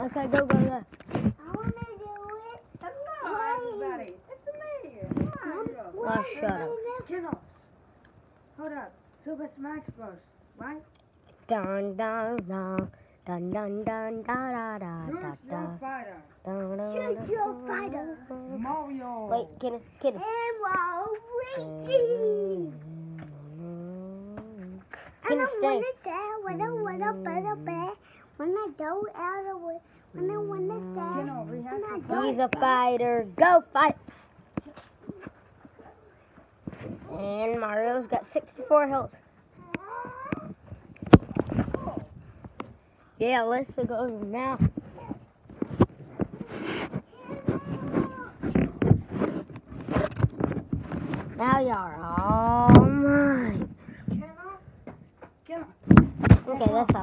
Okay, go, go, go. I want to do it. Hello, everybody. It's me. Mario. Oh, shut up. Kiddos. Hold up. Super Smash Bros. Right? Dun, dun, dun. Dun, dun, dun, da, da, da, Choose da, your da. fighter. Dun, dun, Choose your fighter. Mario. Wait, get it, get it. And Waluigi. I don't want to say what I want to put up there. When I go out of it, when I want to say. Kiddo, we when I to He's a fighter. Go fight. And Mario's got 64 health. Yeah, let's go now. Now you're all mine. Kiddo. Kiddo. Okay, that's all.